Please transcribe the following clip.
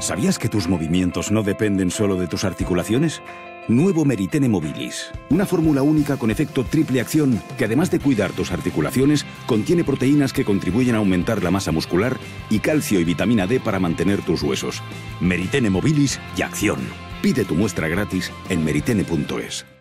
¿Sabías que tus movimientos no dependen solo de tus articulaciones? Nuevo Meritene Mobilis. Una fórmula única con efecto triple acción que además de cuidar tus articulaciones, contiene proteínas que contribuyen a aumentar la masa muscular y calcio y vitamina D para mantener tus huesos. Meritene Mobilis y acción. Pide tu muestra gratis en meritene.es.